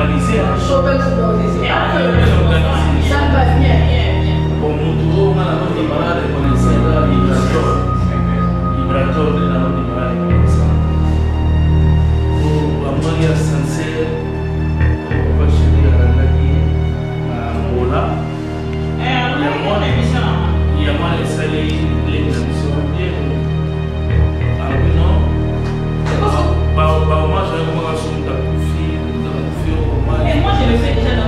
organisé. Chauffeur tout organisé. Ça va bien. Bon, nous trouvons la route des malades qu'on essaie là, vibrateur. Vibrateur de la route des malades qu'on essaie. Eh, Pour Amalia Sanser, on va chercher à la à Angola. Il y a mon émission. Il y a mon essai, l'émission. Bien. Ah oui, non? Bao, bao, Tira o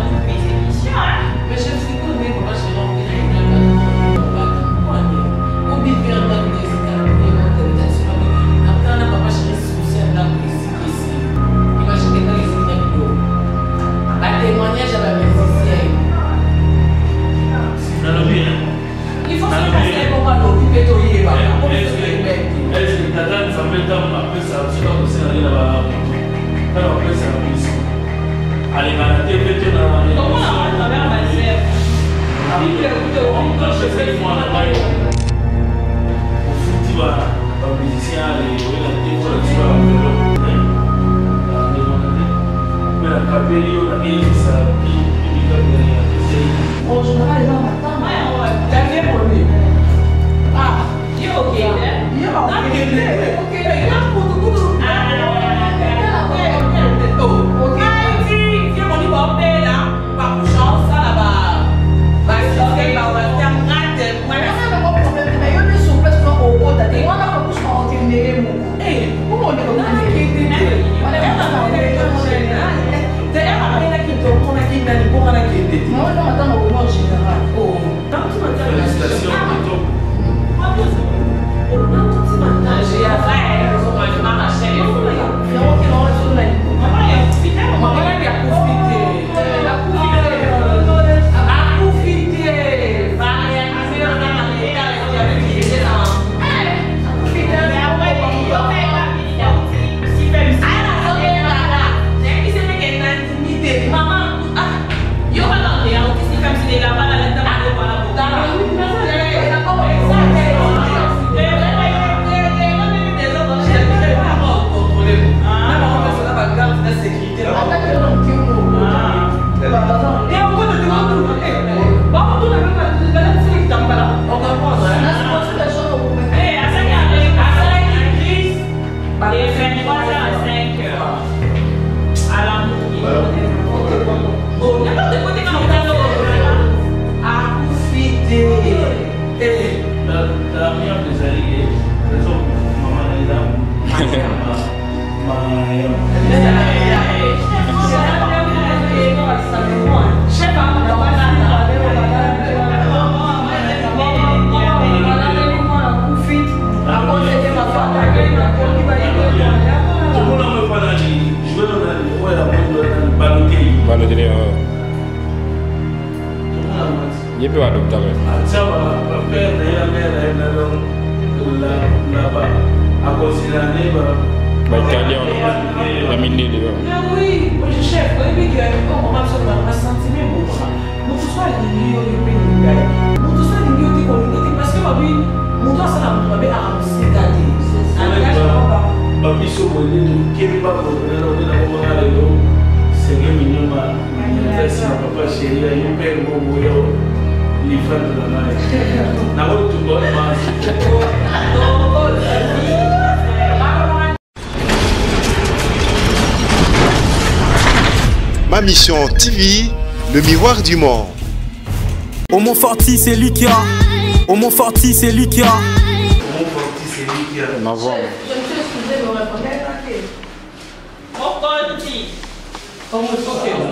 습관으로 나의 나고를 두번 Ma mission TV, le miroir du monde. Homo Forti, c'est lui qui a. Homo Forti, c'est lui qui a. Homo Forti, c'est lui qui a. Ma voix. Je me suis excusé de me répondre. Homo Forti. Homo Forti.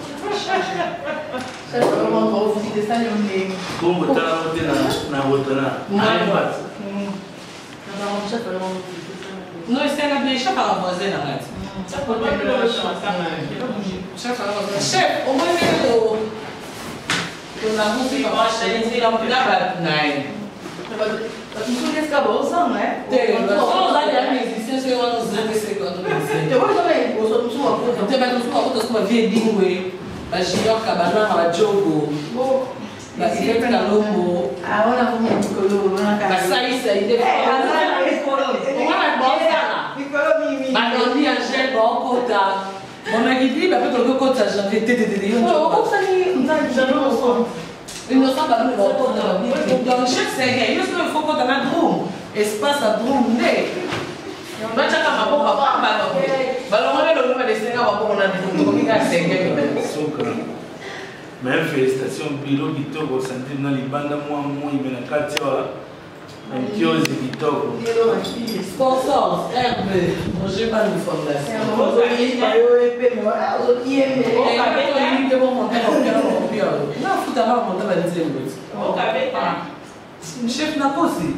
Só mandou o vídeo está reunido. Como está na outra na outra na? Não é Cada não já foi mandado. Noi stiamo a dire, c'è la cosa não avanti. C'è qualcosa che non c'è la cosa. Chef, o vuoi vedere tu? Una musica baixa, a gente não mudar para... Não. Tu não que a bolsa, não é? Tem, só usar de amigos, se eu chegar lá nos anos 50. Eu vou também, eu sou uma puta. Também não sou uma puta, sou uma verdinha. bajunior kabananga bajogo baikekalongo basalisa balandi angel baokota bomekiti bape toloki okota janvier tetetete yo innocent baloni baokota donc chaque sege yo so ifokota na drum espace ya drum nde bacaka maboko bapambaka balongole longo badesinga maboko na tokokinga senge me félicitation biro kitoko sante na libanda mwa moime na kati awa nkiozi kitoko chef nakosi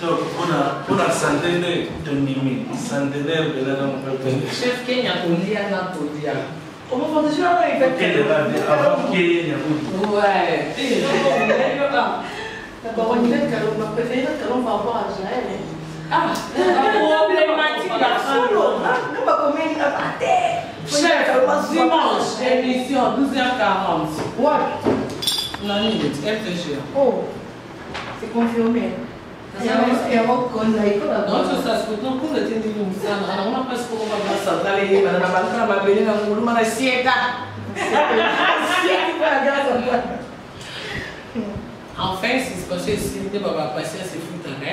לכתוב, כולה סנדלר תמימי, סנדלר בן אדם עובר תמימי. שף קניה, תודיע נא תודיע. Como quando já vai, vai ter. Ué, agora onde é que era uma coisa ainda que eu não vou já é? Ah, problemática. Falou, não vai comer até. Chefe, dimanche, émission 12h40. What? Non, il est FG. Oh, c'est confirmé. notosasikotokundatendini musana anamona pasipokomaasazaleyebana na bantu na mabele na nguluma na sieka enfin c'est parce que si nde baba patience efutaka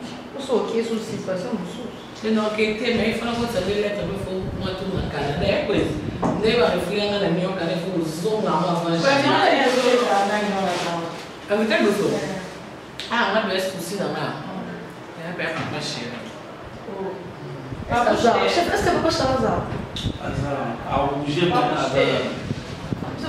usoke susipase mususu ndinoketie me ifana kutsalileta befo mwatumagana ndayakwezi ndeivarifuyanga na miyoka nefo uzongamavaangitekuso angabeesikusinanga yabeakapashira Papa, já. Você parece que é para pastar as aulas. As aulas. Ao dia para pastar.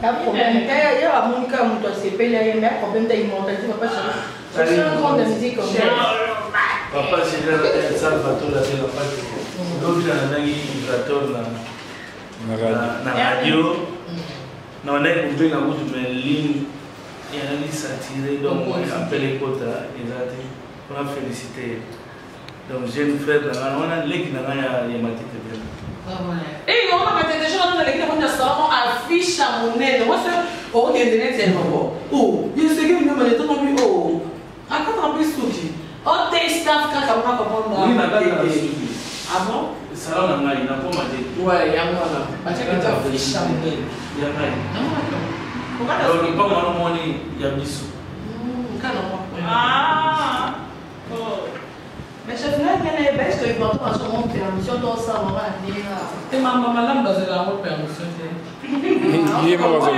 ta problème te yo amoni kaka moto asepeli ye mais problème ta immortalité papagrande musique papa salvatore asela pati lobila na ndangi vibrator na radio ah, na bandaki kontoi na kutu ma ligne yanani satire donc apele ekota eza te mpona félicité donc jeune frère na ngai wana leki na ngai ya matete vraimen eyo makateteso kana leki nakona salamo afisha monene wase okokendele tiyanoko o yeseke mimanetonami o akataka mpe suki ote staff kaka mwaka mpondaaa avant salon na ngai nakoma te yango wana batiakita fisha monene ya ngai yango wana okanapangwana omoni ya biso kana bato bazomwa permission tosala ndenge malamu bazela yango permission te ye moko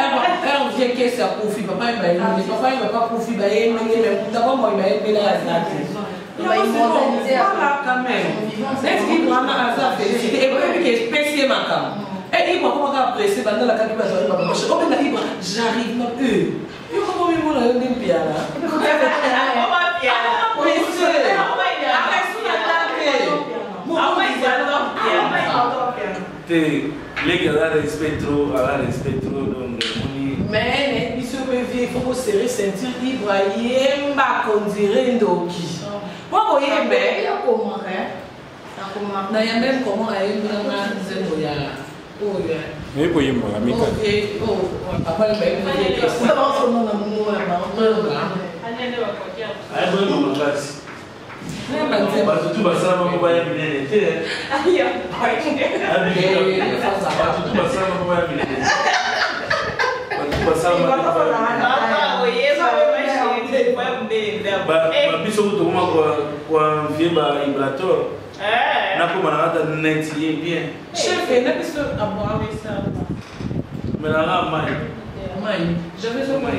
azolobaervie kesi akufi papa ye bayembi ah, papa ye papa kufi bayembenge euh. me dabo moi bayembela ya zati wana aza félicité ekoyebike epesi ye makambo ibra koma kaka presse bandala kaki bato bayoka bamashe obenda ibra j'arrive na e yo koma mimona yo nde mpiala te leki aza respect trop aza respect trop donc emoni mais nayebi biso bevie fo kosere ceinture libre ayemba kondire ndoki mpo oh. koyembe yakomaka eh? nayambe mkomo ayembinanga eh, nzembo ya oyo eh. nayekoyembaka mikaapalebayekoyemba oh, oh, batutu basala moko baya minene te eh, eh, eh, batutu basala moko baya minene batutu basalababiso kutokoma kuanvie bavibrator nakoma nanga ta neti ye bien melanga mai mai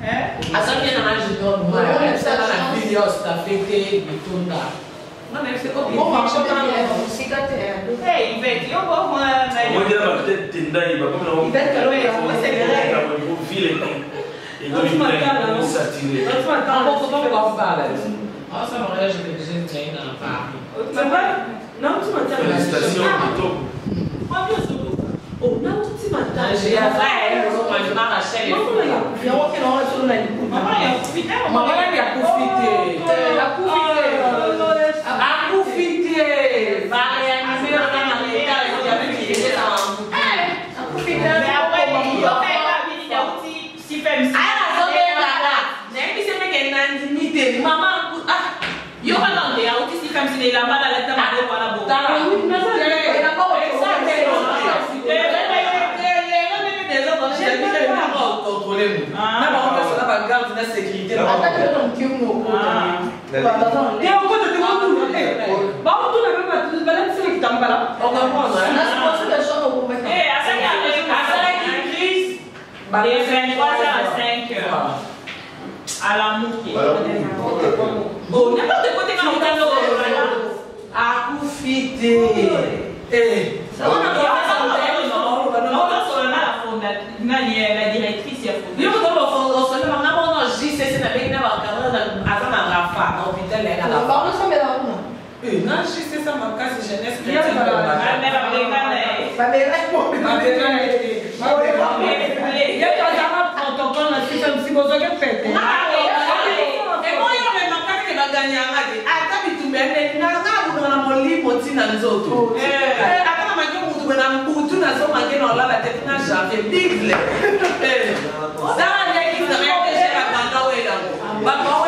Assumption analysis is not não I'm still not Não that they take me to that. Mano, você continua contando. É, inventei um bom ano. Onde era para ter tenda aí, para como não? Inventaram ele, você ganha. Eu vi ele. Então, eu matava, não satirei. Eu matava, pouco pouco ao balas. Nossa, não era de que a gente tem na parte. Você vai? Não te matava. Felicitação, matou. Olha só. Oh, não te matava. Já vai. náà ní kú. Màmá yẹn fi contrôler nous. Ah. Na bango nyonso na bagarde na sécurité baotuna kaka balatisaki kitambala asalaki crise de 23 à 5 eh, eh, eh, heures à la mouki bon n'importe côté na motano akufi te na fondatrice bɛɛ lɛ ala ba olu sɔn bɛ la kunna. ee n'an si se sa ma kasi jeunesse bɛɛ ti bɔ la. Ah, ma mɛ ma mɛ n'a ye. ma mɛ n'a ye. ma mɛ n'a ye. ma mɛ n'a ye. yɛ tɔ ta ma tɔntɔn kɔn na sisan sikosɔkɛ fɛ tɛ. na nzoto ata na mange mutu boye na mbutu nazomange na olala te tina janvier bible eh, ah,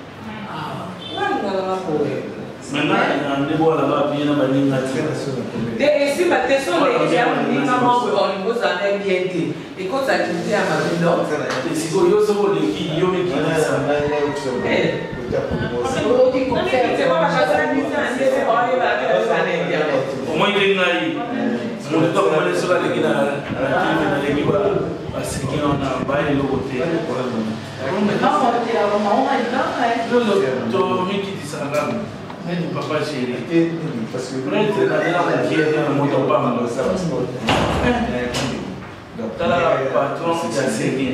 Maintenant, il y là-bas, bien là-bas, il y a des ici, ma question est déjà venue, maman, on y pose un bien dit. Et quand ça dit, à ma vie, non, et si vous avez sur le qui, il y a des qui là, ça va être sur le au moins, il est naïf. moto akomelesolalengi na leleki basengi na bayelelo kote Não, pode tirar uma honra então, né? é. Io mi chiedi salam, vedi papà Ciri. E lì, praticamente la della chiesa non molto bambino, stava ascoltando. Eh, quindi. Dalla patrona si assegna.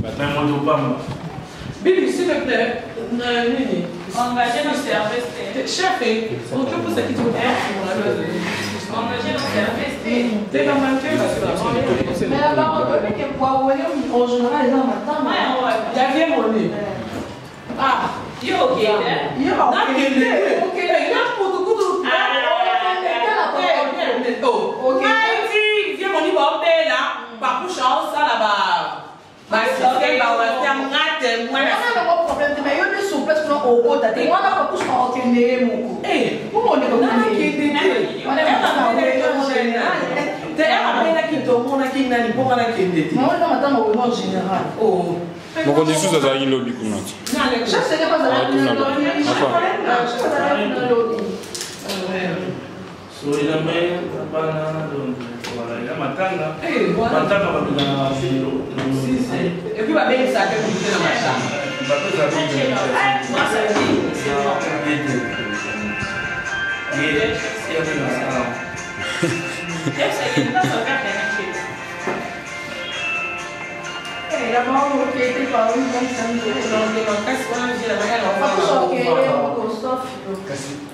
Ma è molto bambino. Bibi, s'il te plaît, Nini. Engagez nos services. Chefe, on te pose la question. Engagez nos services. Mais la parole de Dieu est poivrée en général, les gens m'attendent. Il y a bien mon nez. Ah, il est ok. Il est ok. Il est ok. Il est ok. Ok. Mighty, viens mon livre, on paie là. Par couche, ça là-bas. basike bawata ngate mwanaaaaprobleme yo ni souplece kuna okota te mwana kakusu akokende ye moko te abenaki tomonaki nani mpo nga nakende te mwana matanga owenor général mokonzi lisusu azalaki lobi kuna te Iya, matanga eh, matanga bapeza na baselo epi babengisaka ekute na matanga Era bom porque ele falou um pouco de sangue, não deu uma casca, não deu uma casca, não deu uma casca, não deu uma casca, não deu uma casca,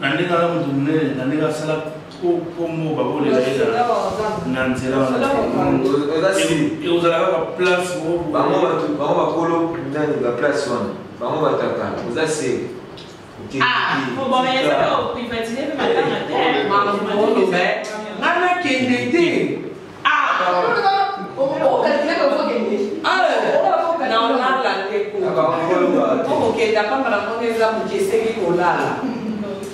na ndenge ya moto monene na ndenge asala kombo bakolela na nzela ozala kaka place bango bakolo nani baplace wana bango batata oza se nga nakende te na olala te kokokenda pamba na mona eza moke esengi kolala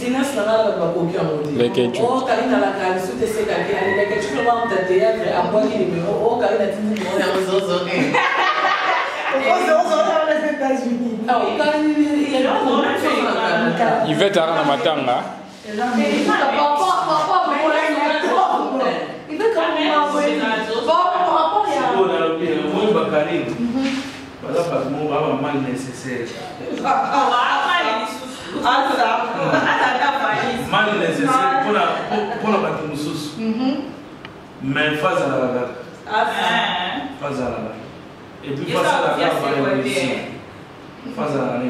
sinasi nanga bato bakoki yango te okali nalaka lisu te sekaki alingaka ciko mwa muta teatre abwaki nimero okali na tindi mona ozozo ivet ara na matanga baza bato mo baa bamali nécessaire ah, ah, ah. mali na esese mpona bato mosusu mhm. mais fa azalaka kaka fa azalaka epuis fa asalaka baesi fa azalaka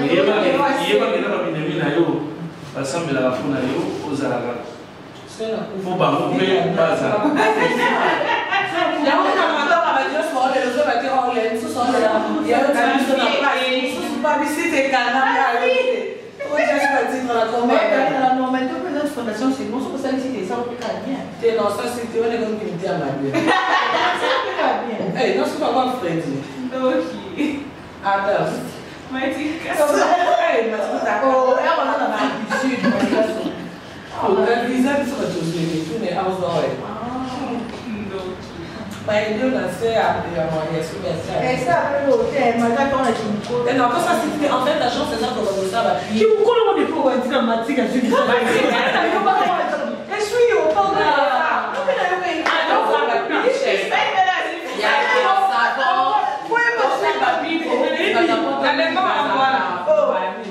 nekanayeyebakenda babinami na yo basambelaka mpona yo ozalaka po bango mpe bazalaka yango na madoka bajosoolelo zo batira oya lisusu olela yo va visite calmarea lui. O ce să țin la comandă? La momentul când îți făceam și nu să visite, s-au plecat bine. Te l-au să se te vede cum te dea mai bine. S-au plecat bine. Ei, nu sunt acum friendly. Ok. Adam. Mai zic că să ei, mă spune acolo, eu mă dau la mai biserică. Au, dar vizăm să facem o zi, tu ne auzi la oare. maeneo na se yakimukolongo depo wantina matika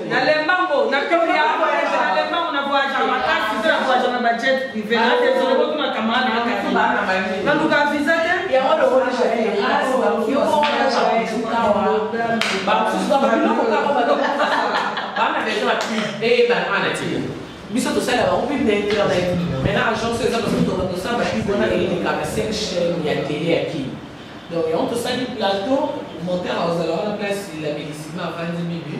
nalembango nakoya makasi te nakobaja na bajet privé natezoebotuna kamara na akari naluka viza te yango lokolisha biso tosala bango mpe na internet maintenant agence eza parce que tosala bapipe wana eyeleka na 5 chaîne ya télé ya kii donc yango tosali plateau monteur azala wana place la médicima avandi mibu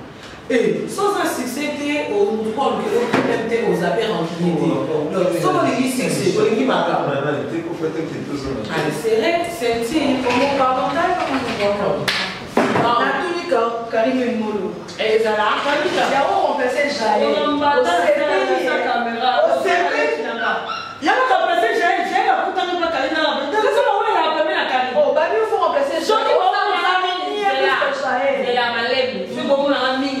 sans un succès te okomke oprobème te oza mpe remplie te soki olingi succès olingi makambosereti omopardontaatunika karime molo ezalaaaaa yaka remplacer j'ai j'ai la putain de pas carina là donc ça va ouais la première la carina oh bah lui faut remplacer j'ai dit bon on a mis de la de la malem je comprends la mine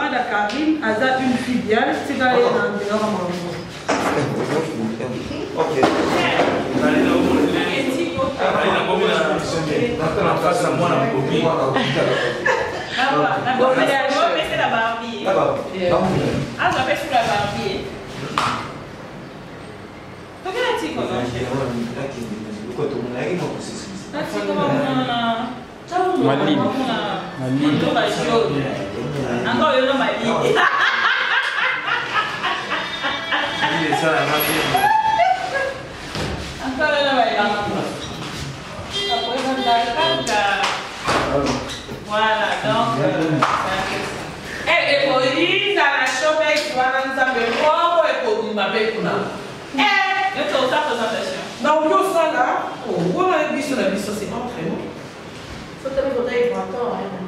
marine aza une fille bien tika ye na ndengaka makambo Okay. malimi malimi Encore le nom m'a dit. Ah. Il est ça, la Encore le nom m'a dit. Après, on a le Voilà, donc. Euh, eh, et pour dire, ça la chope, tu vas dans le zambe, oh, et pour nous, ma belle, pour nous. Eh, et pour ta présentation. Non, nous, ça là, oh, on voit la biso, la biso, c'est pas très bon. Faut que tu aies un temps, hein.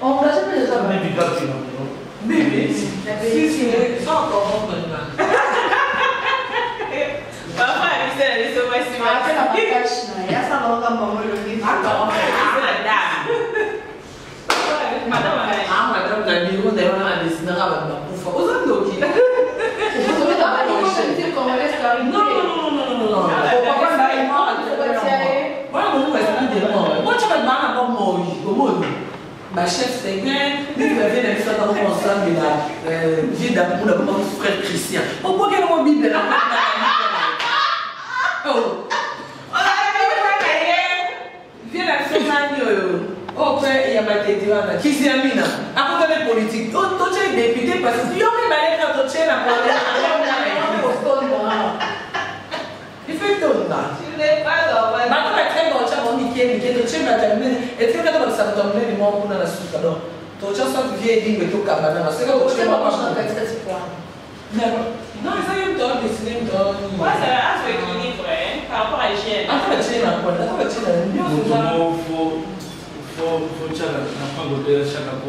On ne jamais les avoir. Bébé, bébé, si, si, sans encore mon bonne main. Papa a dit ça, elle se voit si mal. Après la partage, il y a ça dans la maman le livre. Attends, c'est la dame. Madame, elle a ah, madame, la bureau d'ailleurs, elle a dessiné à ma maman. Aux hommes, ok. Non, non, non, non, non, non, non. Pourquoi ça est mort? Moi, je me dis, moi, tu vas demander à mon mari, au monde. bachef seigneur biblavie na biso ata moko nzambe na vie damour na boma frère christian obokela mo bible vie na biso oh, nani oyo oh. oyo oh, mpe ya matete wana kisiamina akotale politike totye député parce que yo mibale ka totye na pole na nakana krenga ocha ma oni ke ni ke to chimna ta mi e ti ka to ma sa to mi ni mo kuna na su ka do to cha tu vie di to ka ba na se ka to chimna ma na ka ti ti kwa never no it's not even done this name done what's that as we can need for eh ka pa ise na ka chi na kwa na ka chi na ni mo fo fo fo cha na pa go de cha ka ko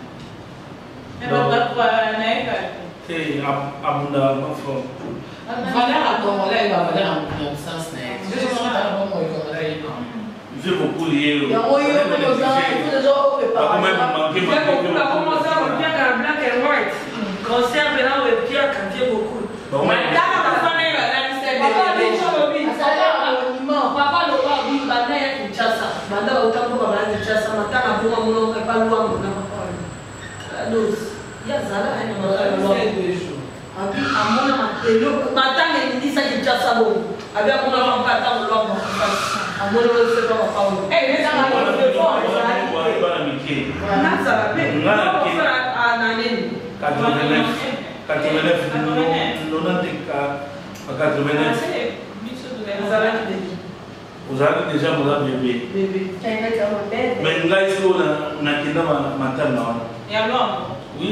abunda ma fɔ ah, valeur a dɔn wala e ka valeur a mun na sens na ye je suis pas bon moi comme valeur ye je veux pour ye o yango ye ko de ça il faut déjà au pas comment ma qui ma qui ma comment ça on vient car blanc et white conserve là on vient quand il y a beaucoup bon moi amona makelo matanga elindisaki jasa bongo abe amona bamaka ntango lwamba amona osepa mapango nazala mpe naneni 89 ozalaki déjà moza bebe mais ngai sikoyo nakenda matanga wana oui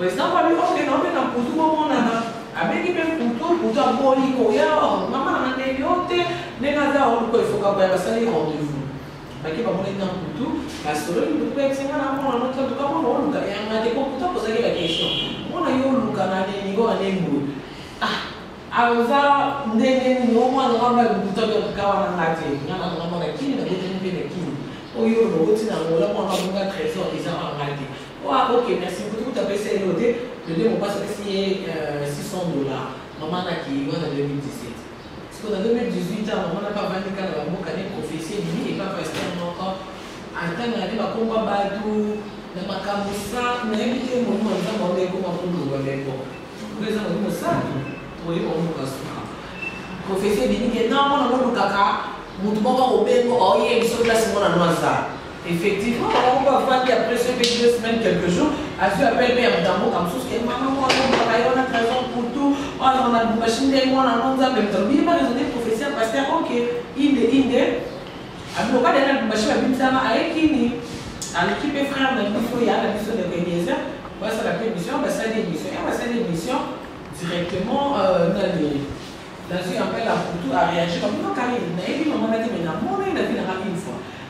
wezamba bibonge naombe na kutu bomonana abengi mpe kutu kutu aboli koya mama na mandeli yo te ndenge aza oluka efoka boya basali rendez-vous bake bamonaki na kutu basololi kutu bayekisenga na mona noti antuka mona oluka yanga te po kutu akozaki bakestion mona yo oluka na nini oyo anengo aza ndenge nini omwana ngamba kutu akotuka wana nga te nga na ngamba na kini na kotini mpe na kini oyo na otina ngola mwana abonga trésor eza wanga te oa ok merci apesi ye ote le deux mon passe apesi ye 600 dollars mama anaki wana 2017 siko na 2018 a mama napa avandi kaka na bamboka ne profesie nini epa paster moko antanga ne bakongwa bato na makambo sa nayebi te molimo nzambe onga ekoma koloba meko kuna eza molimo sali oyeba omoka suka profesie ebinike na mona molukaka motu moko akobengo oyebisokilasi mona no azala Effectivement, on va voir qu'après ce deux semaines, quelques jours, à ce appel mère d'amour comme ça, que maman, on a travaillé, on a travaillé pour tout, on a une machine on a un homme, même temps. Il m'a raisonné professeur, pasteur, ok, il est, il est. Alors, ah, on va dire que machine a mis ça à Ekini, à l'équipe frère, on a dit qu'il y a la mission de Bénézer, on va faire la mission, on va faire des missions, on va faire des missions directement euh, dans les. Dans ce appel à pour tout, à réagir comme non, Karine, il y a eu un moment, il y a eu il y a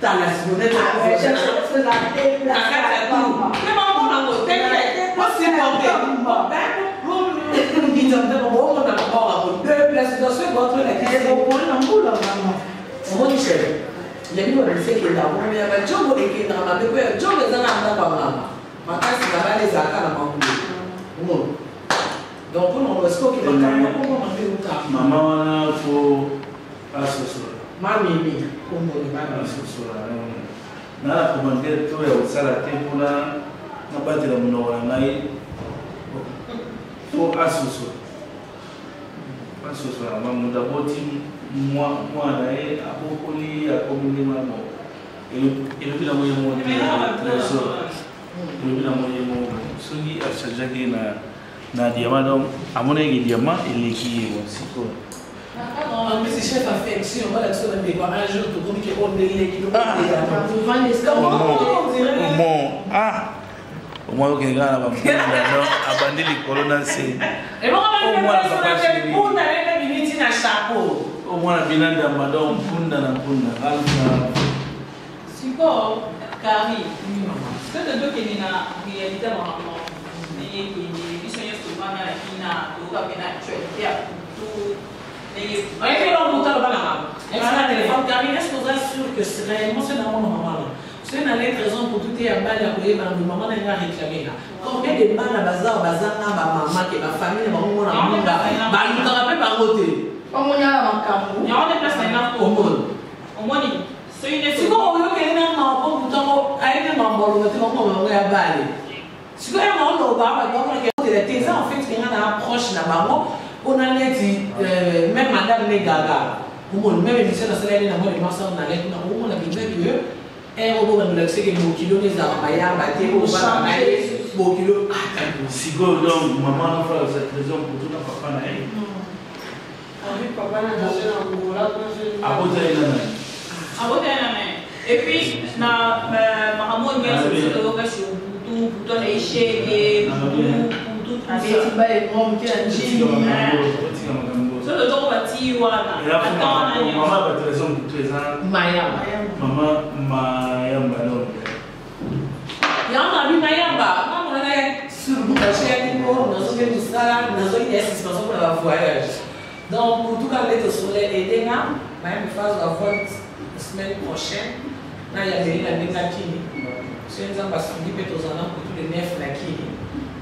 talismanic omonisere yango babisekenda bomeyaka njongo ekendaka mabe po ya njongo eza na ndako ya ngama makasi na bana ezalaka na mangulu omona donc mpona eske okendaka mama wana po asosola mamimi komema misusu yango nalakoma nde to ya kosala te mpona nabatela monoko na ngai po asusu asusu na mwa moto aboti mwana ye abokoli akomi nde mwa moko elobi nango ye moko trésor elobi nango ye moko soki achangeaki na diamant donc amonaki diamant eleki ye sikoyo bambisi chef affection balakisa na ndeko un jour tokomi ke odelekimo ah omwana okende kaka na bamano abandi likolo na nse omwana bina ndamba don mpunda na mpunda siko kari soki tokende na réalité makambo ndenge ekende biso nyonso tobana na kina tokoka mpe na actualité ya kutu Mais il de téléphone car est sûr que c'est ce maman C'est une raison pour tout et à le maman n'a rien Combien de à bazar ma maman qui ma famille ma maman maman, mon maman, maman, maman, côté. maman, la maman, maman, maman, maman, maman, maman, C'est une maman, maman, maman, maman, ma maman, maman, maman, maman, maman, ma maman. bali. Si maman, ma maman, en fait que approche na maman, o na ne ti mɛ madame ne gaga o mo mɛ mi misɛn na sɛlɛ ne na mo de ma sɔn na lɛ na o mo na bi mɛ bi yɛ ɛ o bo bɛ mɛ se ke mo kilo ne zaba ba ya ba te o ba ba ye mo kilo a ka bon. sigo donc maman fɔlɔ c'est trésor pour tout na papa na ye. a ko tɛ yen na mɛ. a ko tɛ yen na mɛ et puis na makamoni yɛ sɔrɔ sɔrɔ ka si butu butu na ye seegin butu. abeti baenom ke na njimisoto toko bati wanamayamba yanga bi mayamba mamonanga ya surbutasheakiko nazoke mosala nazoyina esisi bazokona bavoyage donc mutuka ndete sole edenga mayambifazo avote semaine prochaine na ya beli na ndenge akini so nzambe asungi mpe tozala kutu le nef na kini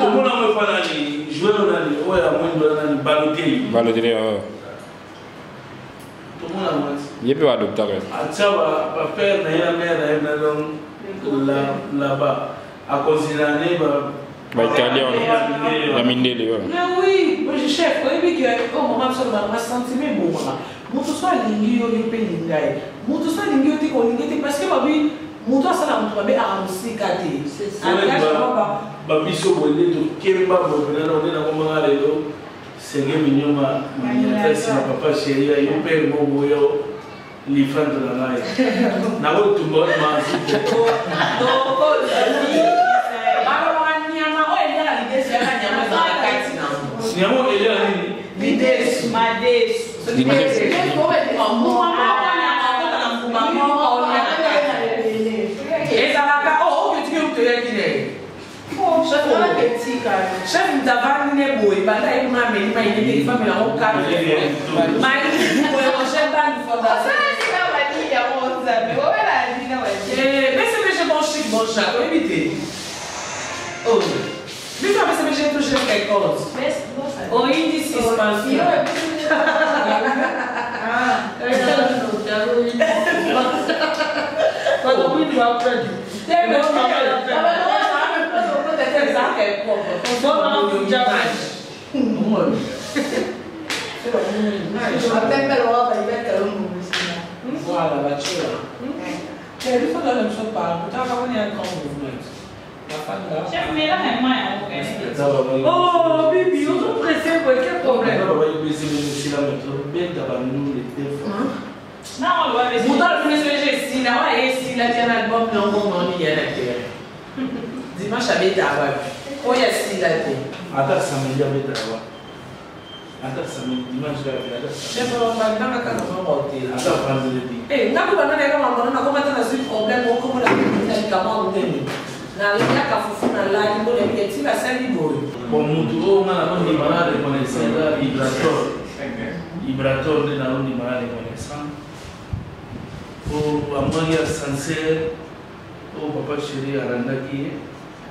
tomona ngo epa nani joueur nani oyo ah, ya mwindo nani baloteli baloteli tomona ye mpe baadoptaka atia bapere na ye na mare na ye na don là-bas akonsidera ne baitalien ya mindele chef oyebi ke omama biso na basentime ebomaka moto so alingi yo ye mpe lingai moto so alingi yo te kolingi te parce que babi moto asala moto mabe akamosika te babiso boye tokemba eh, bobena na onde nango manga lelo senge minyoma maniatasi na papa sheri yo mpe ebongo yo lifando na ngai nakotumba oyo mazi Nyama ele ali. Videsu, madesu. Videsu, como é que é? kolo chef ndava cioè, ne boye banda ye ma meli ma yene teli famila ngo kalo ma yini boye ngo chef bandu fonda bese beje bon chic bon chat oyebi te bito bese beje to chef kai kolos oyindi suspension Quando o menino aprende. Tem meu nome, times I had what? What mom nice. Don't worry. Vabbè però perché non muovi mm? Guarda la cera Cioè lui fa dalla sua parte Tra la mia convenience La fanno Cioè mi la eh, oh, è mai Oh baby io sono presente Che problema Però voglio bisogno di si la metto Bene da bambini No ma guarda Mutar preso il gessina Ma essi la tiene al bob Non con non niente dimanche abetaka wapi oyo asinga te ata samedi abetaka wapi ata samedi dimanche kakaebandanga kaka mokoteata vanzeledi ngaku banda nayaka mangona nakomata na zwi problème okomola likamwangu ndenge nalaka fufu na lali mpo nayebi eti basali boye bo mutu oyo nga nakondima na reconnaissance eza vibrator vibrator nde nakondima na reconnaissance po amwaki ya sancer oyo papa sheri alandaki ye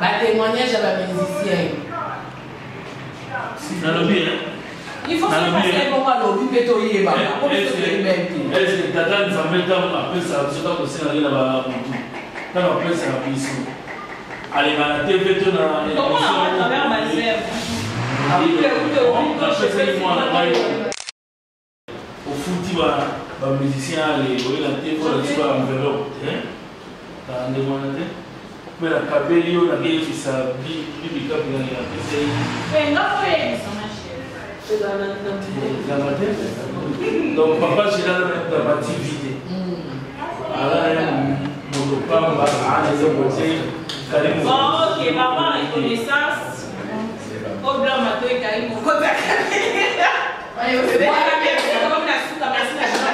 batémoignage ya bamusicien nalobi ifosoasebongo alobi mpe toyebaka po toyebete tata nzambe ntango apesaka biso ntango osengaki na bamutu ntango apesaka biso alingana te mpe to napesaki mwana ngai ofuti bamusicien ale oyela te mpo na biso ba enveloppe te tandemwana te mpe nakabeli yo nakeyebisa bibikapi nani napesa ye donc papa gilal na batv te ala ya moto pamba ana eza mote kalimu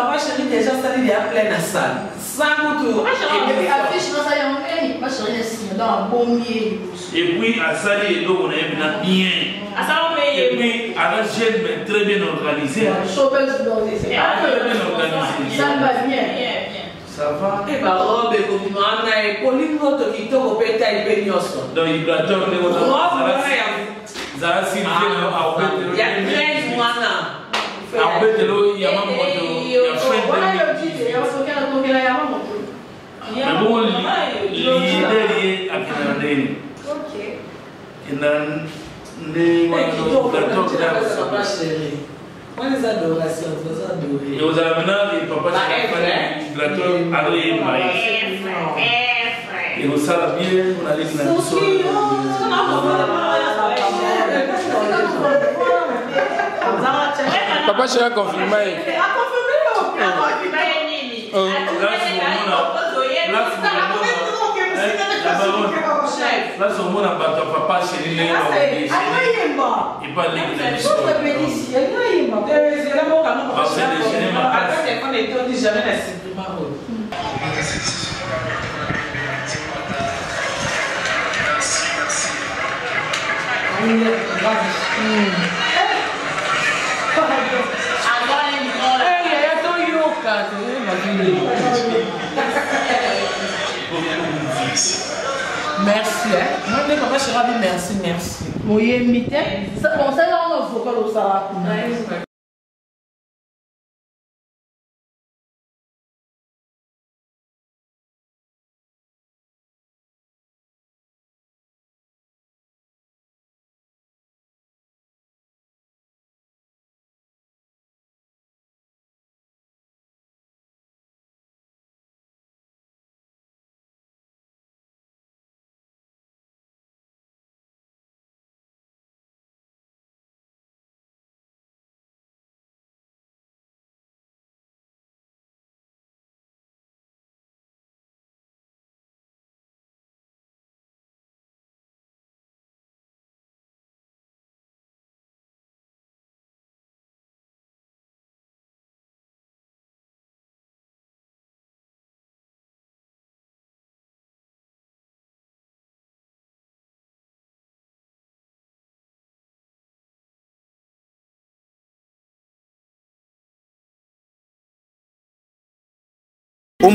papa chéri déjà sali deya plein na sale sankutu et puis asali eloko na ye mpena bien et puis ala jeune mais très bien organisé ça va e barobe ekobima na ekolingoto kitoko mpe tai mpe nyonso donc ibrator nde zala siliye na ya 13 mwana abetelo yama mwana Naboo leader ye akinarani. Okay. Kinan ne wano gato gato sabaseli. When is that Que I said, was that o It was a man in Papa Shafani, Platon, Adoye, my. Eu sabia né? quando né, né? ali na pessoa. papai chegou a confirmar. A ah, confirmou. nazomona bato ya papa sheri ndenge baoyeeaa Hum. É. merci moi nde papa chéri abi merci merci oyembi te mosala wana vocal osala kuna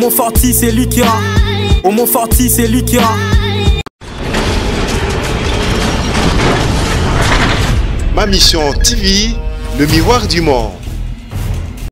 Au Forti, c'est lui qui a. Au c'est lui qui a. Ma mission TV, le miroir du monde.